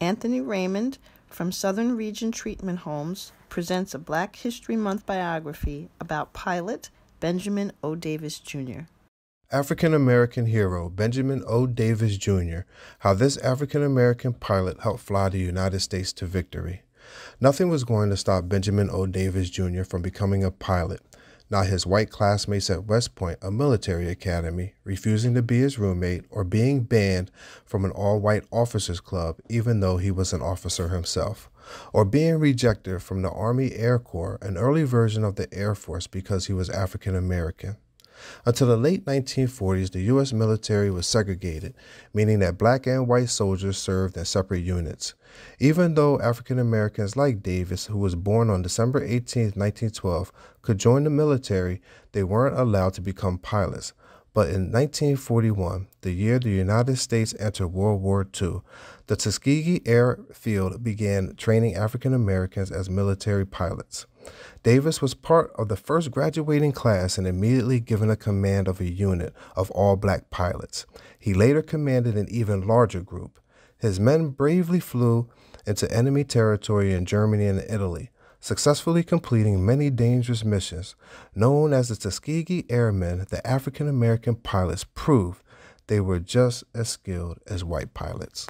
Anthony Raymond from Southern Region Treatment Homes presents a Black History Month biography about pilot Benjamin O. Davis Jr. African American hero Benjamin O. Davis Jr., how this African American pilot helped fly the United States to victory. Nothing was going to stop Benjamin O. Davis Jr. from becoming a pilot, not his white classmates at West Point, a military academy, refusing to be his roommate, or being banned from an all white officers club, even though he was an officer himself, or being rejected from the Army Air Corps, an early version of the Air Force, because he was African American. Until the late 1940s, the U.S. military was segregated, meaning that black and white soldiers served in separate units. Even though African Americans like Davis, who was born on December 18, 1912, could join the military, they weren't allowed to become pilots. But in 1941, the year the United States entered World War II, the Tuskegee Airfield began training African Americans as military pilots. Davis was part of the first graduating class and immediately given a command of a unit of all black pilots. He later commanded an even larger group. His men bravely flew into enemy territory in Germany and Italy, successfully completing many dangerous missions. Known as the Tuskegee Airmen, the African American pilots proved they were just as skilled as white pilots.